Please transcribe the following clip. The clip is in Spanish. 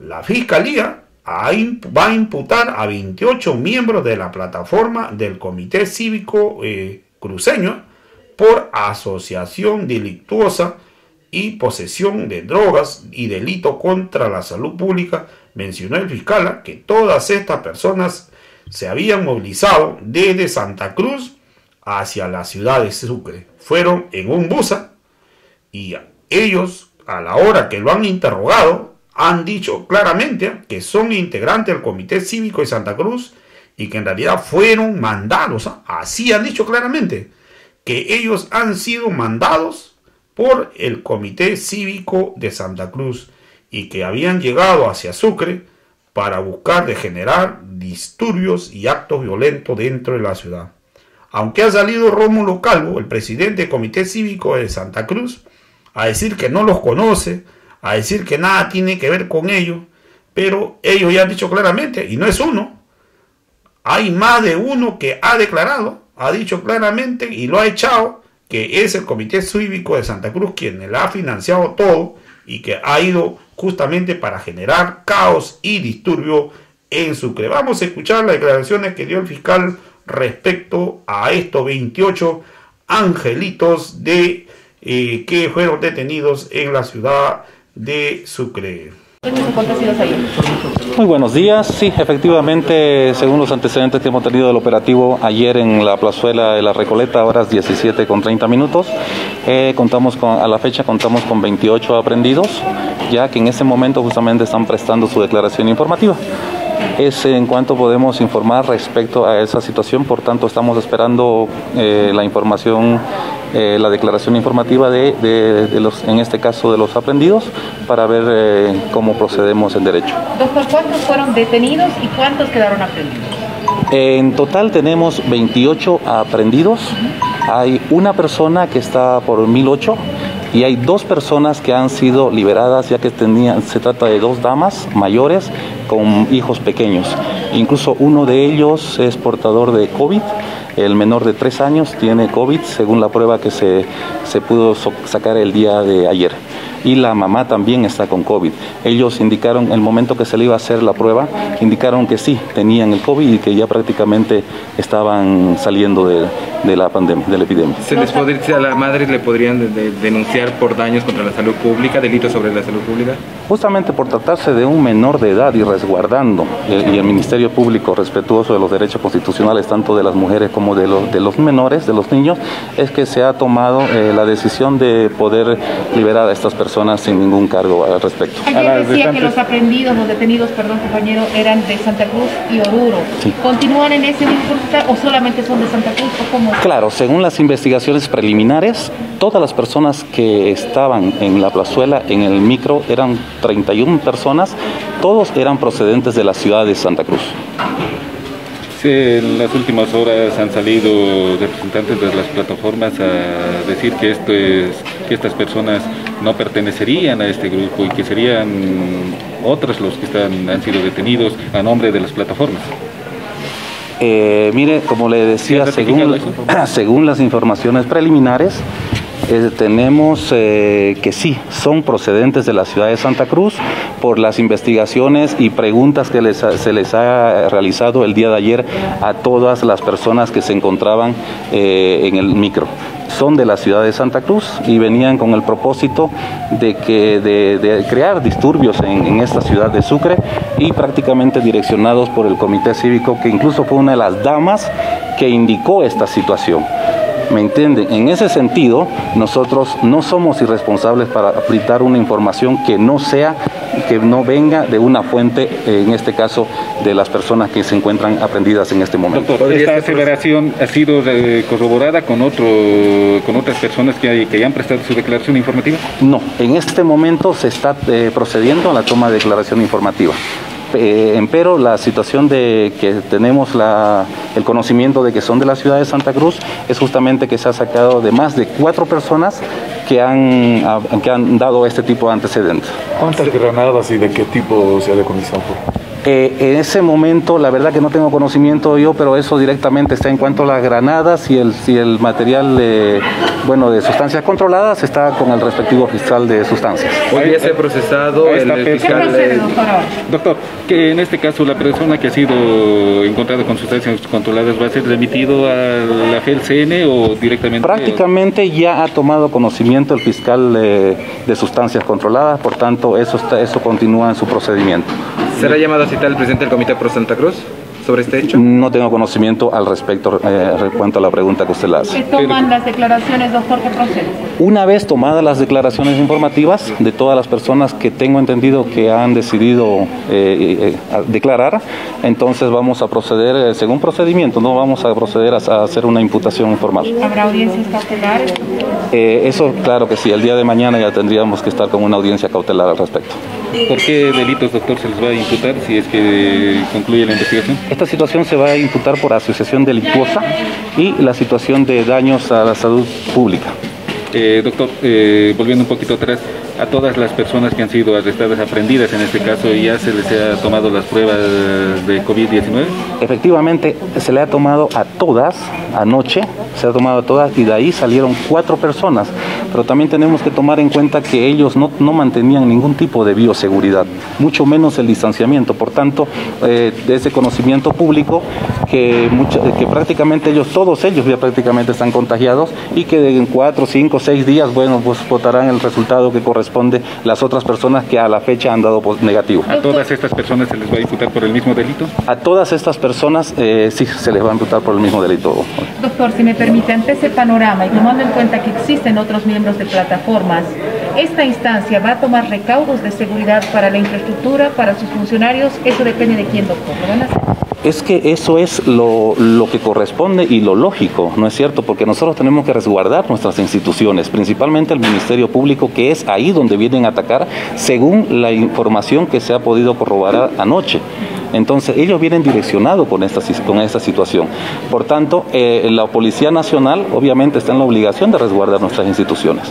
La Fiscalía va a imputar a 28 miembros de la plataforma del Comité Cívico eh, Cruceño por asociación delictuosa y posesión de drogas y delito contra la salud pública, mencionó el fiscal que todas estas personas se habían movilizado desde Santa Cruz hacia la ciudad de Sucre. Fueron en un busa y ellos, a la hora que lo han interrogado, han dicho claramente que son integrantes del Comité Cívico de Santa Cruz y que en realidad fueron mandados, ¿ah? así han dicho claramente, que ellos han sido mandados por el Comité Cívico de Santa Cruz y que habían llegado hacia Sucre para buscar degenerar disturbios y actos violentos dentro de la ciudad. Aunque ha salido Rómulo Calvo, el presidente del Comité Cívico de Santa Cruz, a decir que no los conoce, a decir que nada tiene que ver con ellos, pero ellos ya han dicho claramente, y no es uno, hay más de uno que ha declarado, ha dicho claramente y lo ha echado, que es el Comité Cívico de Santa Cruz quien le ha financiado todo y que ha ido justamente para generar caos y disturbio en Sucre. Vamos a escuchar las declaraciones que dio el fiscal respecto a estos 28 angelitos de eh, que fueron detenidos en la ciudad de Sucre. Muy buenos días. Sí, efectivamente, según los antecedentes que hemos tenido del operativo ayer en la plazuela de la Recoleta, horas 17 con 30 minutos, eh, contamos con, a la fecha contamos con 28 aprendidos, ya que en este momento justamente están prestando su declaración informativa es en cuanto podemos informar respecto a esa situación. Por tanto, estamos esperando eh, la información, eh, la declaración informativa de, los, en este caso, de los aprendidos, para ver eh, cómo procedemos en derecho. Doctor, ¿cuántos fueron detenidos y cuántos quedaron aprendidos? En total tenemos 28 aprendidos. Hay una persona que está por 1008 y hay dos personas que han sido liberadas ya que tenían, se trata de dos damas mayores con hijos pequeños. Incluso uno de ellos es portador de COVID. El menor de tres años tiene COVID según la prueba que se, se pudo sacar el día de ayer y la mamá también está con COVID. Ellos indicaron, el momento que se le iba a hacer la prueba, indicaron que sí, tenían el COVID y que ya prácticamente estaban saliendo de, de la pandemia, de la epidemia. ¿Se les podría, a la madre le podrían denunciar por daños contra la salud pública, delitos sobre la salud pública? Justamente por tratarse de un menor de edad y resguardando, y el Ministerio Público respetuoso de los derechos constitucionales, tanto de las mujeres como de los, de los menores, de los niños, es que se ha tomado eh, la decisión de poder liberar a estas personas sin ningún cargo al respecto. Ayer decía que los aprendidos, los detenidos, perdón compañero, eran de Santa Cruz y Oruro. ¿Continúan en ese mismo o solamente son de Santa Cruz o cómo? Claro, según las investigaciones preliminares, todas las personas que estaban en la plazuela, en el micro, eran 31 personas, todos eran procedentes de la ciudad de Santa Cruz. Sí, en las últimas horas han salido representantes de las plataformas a decir que, esto es, que estas personas no pertenecerían a este grupo y que serían otros los que están, han sido detenidos a nombre de las plataformas. Eh, mire, como le decía, según, según las informaciones preliminares, eh, tenemos eh, que sí, son procedentes de la ciudad de Santa Cruz por las investigaciones y preguntas que se les ha realizado el día de ayer a todas las personas que se encontraban en el micro son de la ciudad de Santa Cruz y venían con el propósito de, que, de, crear disturbios en, esta ciudad de Sucre y prácticamente direccionados por el Comité Cívico, que incluso fue una de las damas que indicó esta situación. ¿Me entienden? En ese sentido, nosotros no somos irresponsables para aplicar una información que no sea, que no venga de una fuente, en este caso, de las personas que se encuentran aprendidas en este momento. Doctor, ¿esta aceleración ha sido eh, corroborada con, otro, con otras personas que, que han prestado su declaración informativa? No, en este momento se está eh, procediendo a la toma de declaración informativa. Eh, empero la situación de que tenemos el conocimiento de que son de la ciudad de Santa Cruz es justamente que se ha sacado de más de cuatro personas que han, que han dado este tipo de antecedentes. ¿Cuántas granadas y de qué tipo se ha decomisado? Eh, en ese momento, la verdad que no tengo conocimiento yo, pero eso directamente está en cuanto a las granadas y el, si el material de, bueno, de sustancias controladas está con el respectivo fiscal de sustancias. Hoy día se ha procesado el está, ¿Qué fiscal. procede, doctor? Doctor, que en este caso la persona que ha sido encontrada con sustancias controladas va a ser remitido a la FELCN o directamente... Prácticamente ya ha tomado conocimiento el fiscal de, de sustancias controladas, por tanto eso, está, eso continúa en su procedimiento. ¿Será llamado a citar el presidente del Comité Pro Santa Cruz sobre este hecho? No tengo conocimiento al respecto eh, cuanto a la pregunta que usted le hace. Se toman las declaraciones, doctor, que procede. Una vez tomadas las declaraciones informativas de todas las personas que tengo entendido que han decidido eh, eh, a declarar, entonces vamos a proceder eh, según procedimiento, no vamos a proceder a, a hacer una imputación formal. ¿Habrá audiencias cautelares? Eh, eso, claro que sí, el día de mañana ya tendríamos que estar con una audiencia cautelar al respecto. ¿Por qué delitos, doctor, se les va a imputar si es que concluye la investigación? Esta situación se va a imputar por asociación delictuosa y la situación de daños a la salud pública. Eh, doctor, eh, volviendo un poquito atrás, a todas las personas que han sido arrestadas, aprendidas en este caso, ¿ya se les ha tomado las pruebas de COVID-19? Efectivamente, se le ha tomado a todas anoche, se ha tomado a todas y de ahí salieron cuatro personas. Pero también tenemos que tomar en cuenta que ellos no, no mantenían ningún tipo de bioseguridad, mucho menos el distanciamiento. Por tanto, eh, de ese conocimiento público que, mucha- que prácticamente ellos, todos ellos ya prácticamente están contagiados y que en cuatro, cinco, seis días, bueno, pues votarán el resultado que corresponde las otras personas que a la fecha han dado negativo. ¿A todas estas personas se les va a imputar por el mismo delito? A todas estas personas eh, sí se les va a imputar por el mismo delito. Doctor, si me permite, ante ese panorama y tomando en cuenta que existen otros miembros de plataformas, ¿esta instancia va a tomar recaudos de seguridad para la infraestructura, para sus funcionarios? Eso depende de quién, doctor. ¿Lo? Es que eso es lo, lo que corresponde y lo lógico, ¿no es cierto? Porque nosotros tenemos que resguardar nuestras instituciones, principalmente el Ministerio Público, que es ahí donde vienen a atacar, según la información que se ha podido corroborar anoche. Entonces, ellos vienen direccionados con esta, con esta situación. Por tanto, eh, la Policía Nacional obviamente está en la obligación de resguardar nuestras instituciones.